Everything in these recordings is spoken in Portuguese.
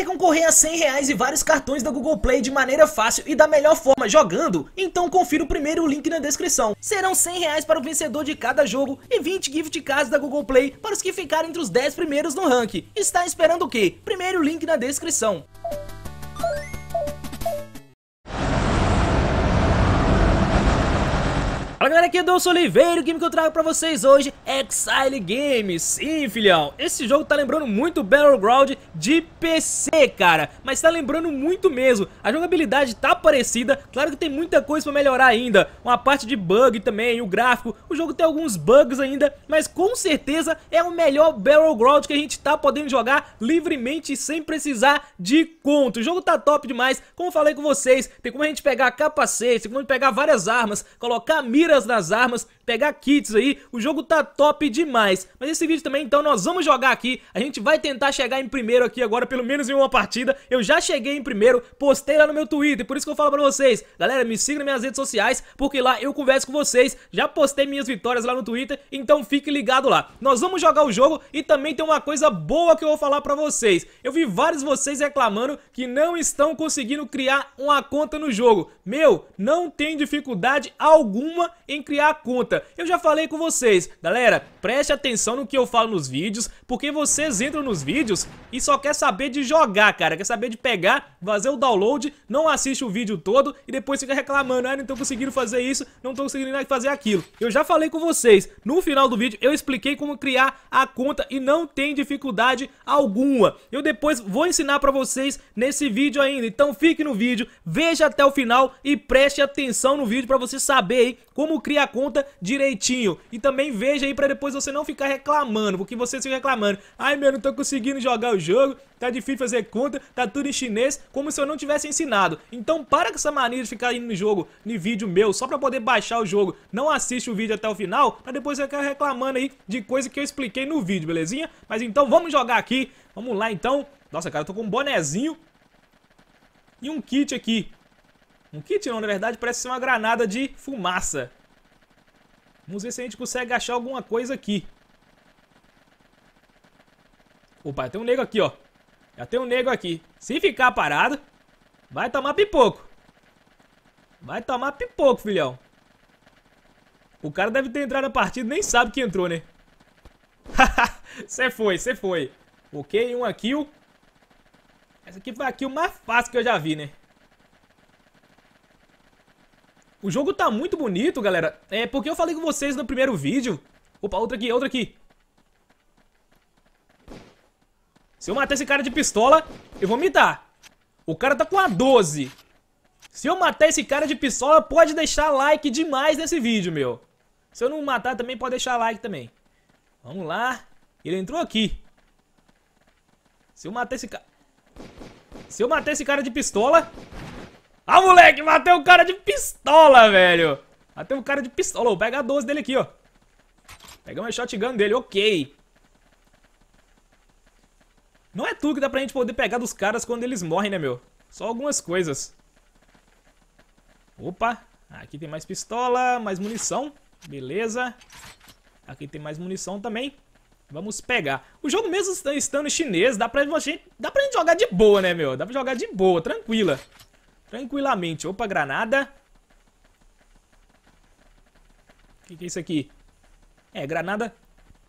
Quer concorrer a 100 reais e vários cartões da Google Play de maneira fácil e da melhor forma jogando? Então confira o primeiro link na descrição. Serão 100 reais para o vencedor de cada jogo e 20 gift cards da Google Play para os que ficarem entre os 10 primeiros no ranking. Está esperando o quê? Primeiro link na descrição. Fala galera, aqui é Dolce Oliveira, o game que eu trago pra vocês hoje é Exile Games. Sim, filhão, esse jogo tá lembrando muito Battleground de PC, cara Mas tá lembrando muito mesmo. A jogabilidade tá parecida, claro que tem muita coisa pra melhorar ainda Uma parte de bug também, o gráfico O jogo tem alguns bugs ainda Mas com certeza é o melhor Battleground que a gente tá podendo jogar livremente Sem precisar de conta. O jogo tá top demais, como falei com vocês Tem como a gente pegar capacete, tem como a gente pegar várias armas Colocar mira miras nas armas, pegar kits aí, o jogo tá top demais. Mas esse vídeo também, então, nós vamos jogar aqui, a gente vai tentar chegar em primeiro aqui agora, pelo menos em uma partida. Eu já cheguei em primeiro, postei lá no meu Twitter, por isso que eu falo pra vocês, galera, me siga nas minhas redes sociais, porque lá eu converso com vocês, já postei minhas vitórias lá no Twitter, então fique ligado lá. Nós vamos jogar o jogo e também tem uma coisa boa que eu vou falar pra vocês. Eu vi vários de vocês reclamando que não estão conseguindo criar uma conta no jogo. Meu, não tem dificuldade alguma em criar conta. Eu já falei com vocês, galera, preste atenção no que eu falo nos vídeos, porque vocês entram nos vídeos e só quer saber de jogar, cara, quer saber de pegar, fazer o download, não assiste o vídeo todo e depois fica reclamando, ah, não tô conseguindo fazer isso, não tô conseguindo fazer aquilo. Eu já falei com vocês, no final do vídeo eu expliquei como criar a conta e não tem dificuldade alguma. Eu depois vou ensinar pra vocês nesse vídeo ainda, então fique no vídeo, veja até o final e preste atenção no vídeo pra você saber como cria a conta direitinho. E também veja aí pra depois você não ficar reclamando, porque você fica reclamando. Ai, meu, não tô conseguindo jogar o jogo, tá difícil fazer conta, tá tudo em chinês, como se eu não tivesse ensinado. Então para com essa mania de ficar indo no jogo, no vídeo meu, só pra poder baixar o jogo. Não assiste o vídeo até o final, pra depois você ficar reclamando aí de coisa que eu expliquei no vídeo, belezinha? Mas então vamos jogar aqui, vamos lá então. Nossa, cara, eu tô com um bonezinho e um kit aqui. Um kit não, na verdade parece ser uma granada de fumaça. Vamos ver se a gente consegue achar alguma coisa aqui. Opa, tem um nego aqui, ó. Já tem um nego aqui. Se ficar parado, vai tomar pipoco. Vai tomar pipoco, filhão. O cara deve ter entrado na partida e nem sabe que entrou, né? Você foi, você foi. Ok, uma kill. Essa aqui foi a kill mais fácil que eu já vi, né? O jogo tá muito bonito, galera. É porque eu falei com vocês no primeiro vídeo. Opa, outra aqui, outra aqui. Se eu matar esse cara de pistola, eu vou mitar. O cara tá com a 12. Se eu matar esse cara de pistola, pode deixar like demais nesse vídeo, meu. Se eu não matar também, pode deixar like também. Vamos lá. Ele entrou aqui. Se eu matar esse cara... Se eu matar esse cara de pistola, ah, moleque, matei o cara de pistola, velho. Matei o cara de pistola. Vou pegar a 12 dele aqui, ó. Pegamos a shotgun dele, ok. Não é tudo que dá pra gente poder pegar dos caras quando eles morrem, né, meu? Só algumas coisas. Opa, aqui tem mais pistola, mais munição. Beleza. Aqui tem mais munição também. Vamos pegar. O jogo mesmo estando chinês, dá pra, gente, dá pra gente jogar de boa, né, meu? Dá pra jogar de boa, tranquila. Tranquilamente. Opa, granada. O que, que é isso aqui? É, granada...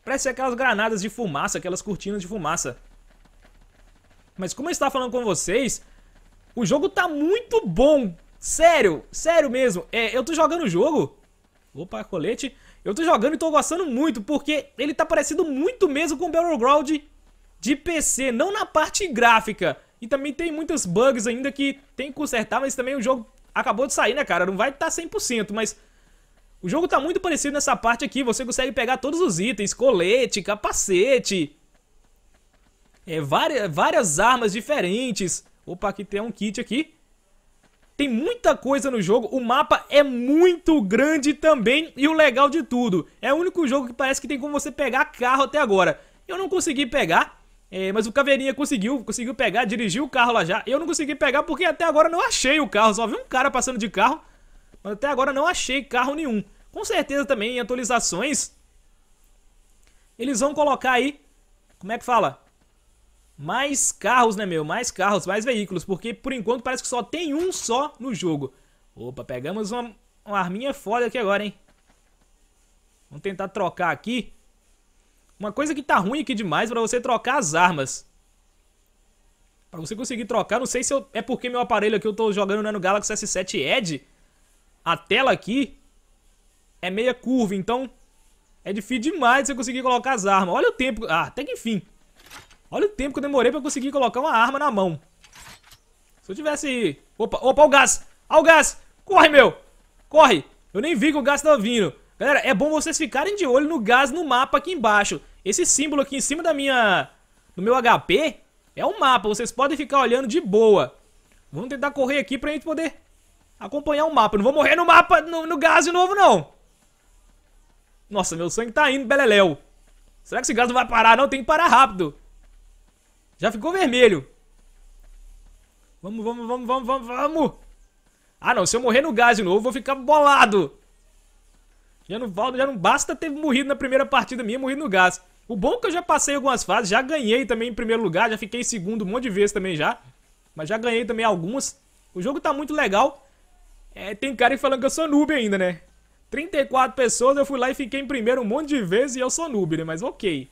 Parece aquelas granadas de fumaça, aquelas cortinas de fumaça. Mas como eu estava falando com vocês, o jogo tá muito bom. Sério, sério mesmo. É, eu tô jogando o jogo. Opa, colete. Eu tô jogando e tô gostando muito, porque ele tá parecido muito mesmo com o Battleground de PC, não na parte gráfica. E também tem muitos bugs ainda que tem que consertar, mas também o jogo acabou de sair, né, cara? Não vai estar tá 100%, mas... O jogo tá muito parecido nessa parte aqui, você consegue pegar todos os itens, colete, capacete... É, várias, várias armas diferentes. Opa, aqui tem um kit aqui. Tem muita coisa no jogo, o mapa é muito grande também e o legal de tudo, é o único jogo que parece que tem como você pegar carro até agora. Eu não consegui pegar, é, mas o Caveirinha conseguiu, conseguiu pegar, dirigiu o carro lá já. Eu não consegui pegar porque até agora não achei o carro. Só vi um cara passando de carro, mas até agora não achei carro nenhum. Com certeza também em atualizações, eles vão colocar aí, como é que fala? mais carros, né, meu? Mais carros, mais veículos. Porque, por enquanto, parece que só tem um só no jogo. Opa, pegamos uma, uma arminha foda aqui agora, hein? Vamos tentar trocar aqui. Uma coisa que tá ruim aqui demais pra você trocar as armas. Pra você conseguir trocar, não sei se eu, é porque meu aparelho aqui eu tô jogando né, no Galaxy S7 Edge. A tela aqui é meia curva, então é difícil demais você conseguir colocar as armas. Olha o tempo, ah, até que enfim. Olha o tempo que eu demorei pra conseguir colocar uma arma na mão. Se eu tivesse... Opa, opa, o gás! Olha o gás! Corre, meu! Corre! Eu nem vi que o gás tava vindo. Galera, é bom vocês ficarem de olho no gás no mapa aqui embaixo. Esse símbolo aqui em cima da minha... Do meu HP é um mapa. Vocês podem ficar olhando de boa. Vamos tentar correr aqui pra gente poder acompanhar o mapa. Não vou morrer no mapa, no, no gás de novo, não. Nossa, meu sangue tá indo, beleléu. Será que esse gás não vai parar? Não, tem que parar rápido. Já ficou vermelho. Vamos, vamos, vamos, vamos, vamos, vamos. Ah, não. Se eu morrer no gás de novo, eu vou ficar bolado. Já não, já não basta ter morrido na primeira partida minha, morrido no gás. O bom é que eu já passei algumas fases, já ganhei também em primeiro lugar, já fiquei em segundo um monte de vezes também já. Mas já ganhei também algumas. O jogo tá muito legal. É, tem cara falando que eu sou noob ainda, né? 34 pessoas, eu fui lá e fiquei em primeiro um monte de vezes e eu sou noob, né? Mas ok.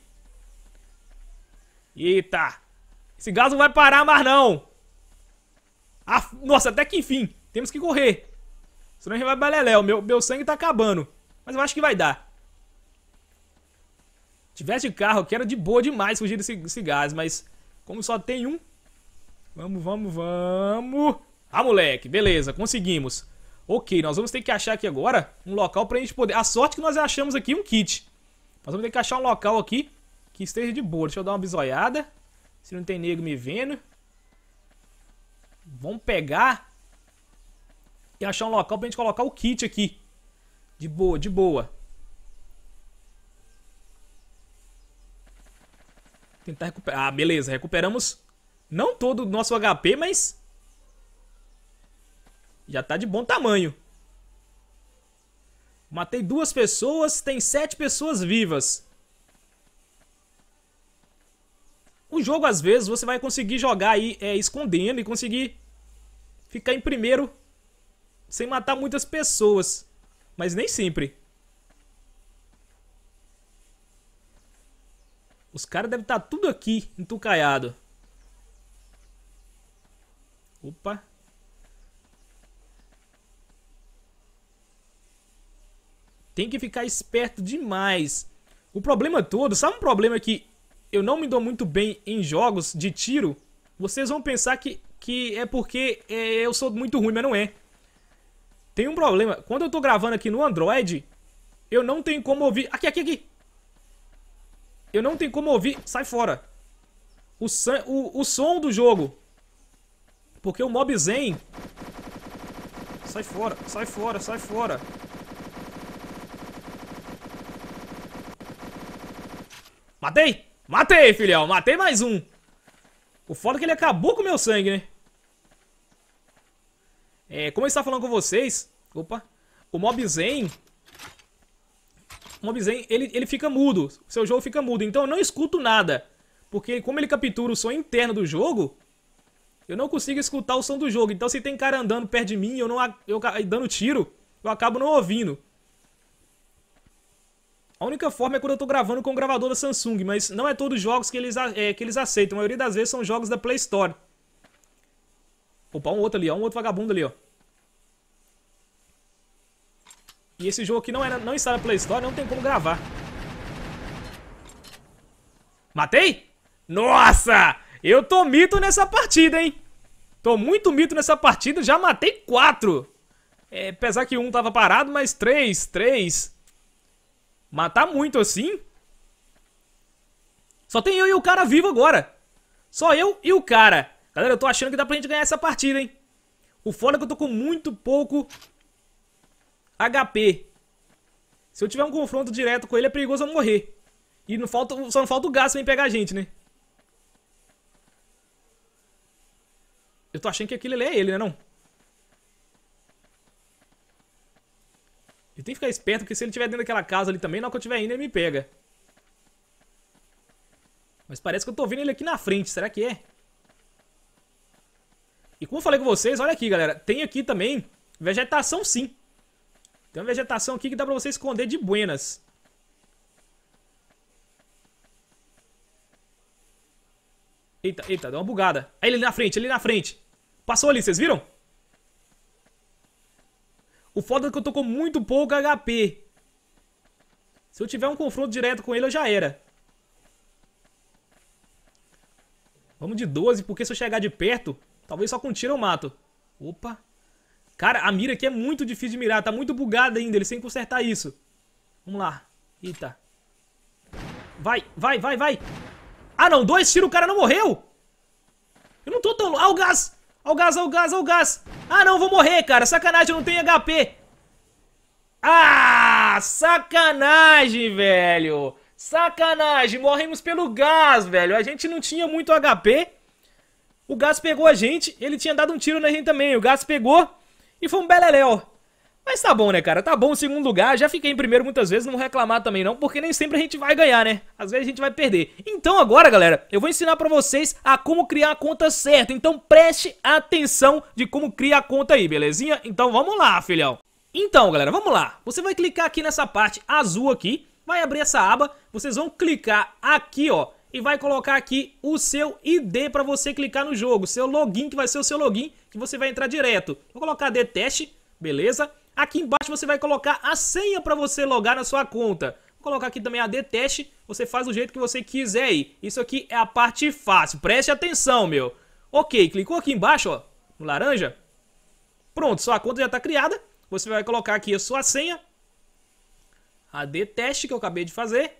Eita. Esse gás não vai parar mais não. Nossa, até que enfim. Temos que correr. Senão a gente vai baleléu. Meu, meu sangue tá acabando. Mas eu acho que vai dar. Tivesse de carro, que era de boa demais fugir desse, desse gás, mas como só tem um... Vamos, vamos, vamos... Ah, moleque, beleza, conseguimos. Ok, nós vamos ter que achar aqui agora um local pra gente poder... A sorte que nós achamos aqui um kit. Nós vamos ter que achar um local aqui que esteja de boa. Deixa eu dar uma bisoiada. Se não tem nego me vendo. Vamos pegar e achar um local pra gente colocar o kit aqui. De boa, de boa. Tentar recuperar. Ah, beleza. Recuperamos não todo o nosso HP, mas... Já tá de bom tamanho. Matei duas pessoas, tem sete pessoas vivas. O jogo, às vezes, você vai conseguir jogar aí é, escondendo e conseguir ficar em primeiro sem matar muitas pessoas. Mas nem sempre. Os caras devem estar tá tudo aqui, entucaiado. Opa. Tem que ficar esperto demais. O problema todo, sabe um problema que eu não me dou muito bem em jogos de tiro? Vocês vão pensar que, que é porque é, eu sou muito ruim, mas não é. Tem um problema. Quando eu tô gravando aqui no Android, eu não tenho como ouvir... Aqui, aqui, aqui. Eu não tenho como ouvir... Sai fora. O, o, o som do jogo. Porque o Mob Zen... Sai fora, sai fora, sai fora. Matei! Matei, filhão! Matei mais um! O foda é que ele acabou com o meu sangue, né? É, como eu estava falando com vocês... Opa! O Mob Zen... O Mob Zen, ele, ele fica mudo. Seu jogo fica mudo. Então eu não escuto nada. Porque como ele captura o som interno do jogo... Eu não consigo escutar o som do jogo. Então se tem cara andando perto de mim, eu não eu dando tiro, eu acabo não ouvindo. A única forma é quando eu tô gravando com o gravador da Samsung, mas não é todos os jogos que eles, é, que eles aceitam. A maioria das vezes são jogos da Play Store. Opa, um outro ali, ó. Um outro vagabundo ali, ó. E esse jogo aqui não, era, não está na Play Store, não tem como gravar. Matei? Nossa! Eu tô mito nessa partida, hein? Tô muito mito nessa partida, já matei quatro. É, apesar que um tava parado, mas três, três. Matar muito assim? Só tem eu e o cara vivo agora. Só eu e o cara. Galera, eu tô achando que dá pra gente ganhar essa partida, hein? O foda é que eu tô com muito pouco HP. Se eu tiver um confronto direto com ele, é perigoso eu morrer. E não falta, só não falta o gás pra pegar a gente, né? Eu tô achando que aquele ali é ele, né não? Ele tem que ficar esperto, porque se ele estiver dentro daquela casa ali também, na hora que eu estiver indo, ele me pega. Mas parece que eu tô vendo ele aqui na frente, será que é? E como eu falei com vocês, olha aqui, galera. Tem aqui também vegetação, sim. Tem uma vegetação aqui que dá pra você esconder de buenas. Eita, eita, deu uma bugada. Aí ele na frente, ele na frente. Passou ali, vocês viram? O foda é que eu tô com muito pouco HP. Se eu tiver um confronto direto com ele, eu já era. Vamos de 12, porque se eu chegar de perto, talvez só com tiro eu mato. Opa. Cara, a mira aqui é muito difícil de mirar. Tá muito bugada ainda. Eles têm que consertar isso. Vamos lá. Eita. Vai, vai, vai, vai. Ah, não. Dois tiros, o cara não morreu. Eu não tô tão... Ah, o gás. Ah, o gás, ah, o gás, ah, o gás. Ah, não. Vou morrer, cara. Sacanagem, eu não tenho HP. Ah, sacanagem, velho. Sacanagem. Morremos pelo gás, velho. A gente não tinha muito HP. O gás pegou a gente. Ele tinha dado um tiro na gente também. O gás pegou. E foi um beleléu. Mas tá bom, né, cara? Tá bom o segundo lugar. Já fiquei em primeiro muitas vezes, não reclamar também não, porque nem sempre a gente vai ganhar, né? Às vezes a gente vai perder. Então agora, galera, eu vou ensinar pra vocês a como criar a conta certa. Então preste atenção de como criar a conta aí, belezinha? Então vamos lá, filhão. Então, galera, vamos lá. Você vai clicar aqui nessa parte azul aqui, vai abrir essa aba, vocês vão clicar aqui, ó, e vai colocar aqui o seu ID para você clicar no jogo, seu login, que vai ser o seu login, que você vai entrar direto. Vou colocar teste, beleza? Aqui embaixo você vai colocar a senha para você logar na sua conta. Vou colocar aqui também AD teste, você faz do jeito que você quiser aí. Isso aqui é a parte fácil, preste atenção, meu. Ok, clicou aqui embaixo, ó, no laranja. Pronto, sua conta já está criada. Você vai colocar aqui a sua senha. AD teste que eu acabei de fazer.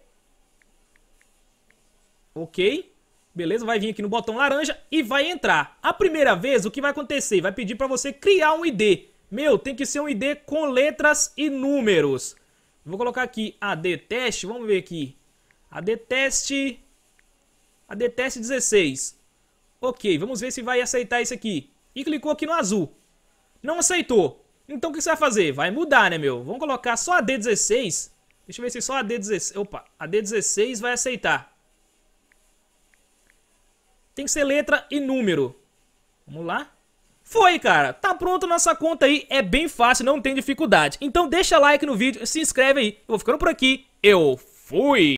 Ok. Beleza, vai vir aqui no botão laranja e vai entrar. A primeira vez, o que vai acontecer? Vai pedir para você criar um ID. Meu, tem que ser um ID com letras e números. Vou colocar aqui AD teste, vamos ver aqui. AD teste... AD teste 16. Ok, vamos ver se vai aceitar isso aqui. E clicou aqui no azul. Não aceitou. Então o que você vai fazer? Vai mudar, né, meu? Vamos colocar só AD 16. Deixa eu ver se só AD 16... Opa, AD 16 vai aceitar. Tem que ser letra e número. Vamos lá. Foi, cara. Tá pronto nossa conta aí. É bem fácil, não tem dificuldade. Então deixa like no vídeo, se inscreve aí. Eu vou ficando por aqui. Eu fui!